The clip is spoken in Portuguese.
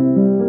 Música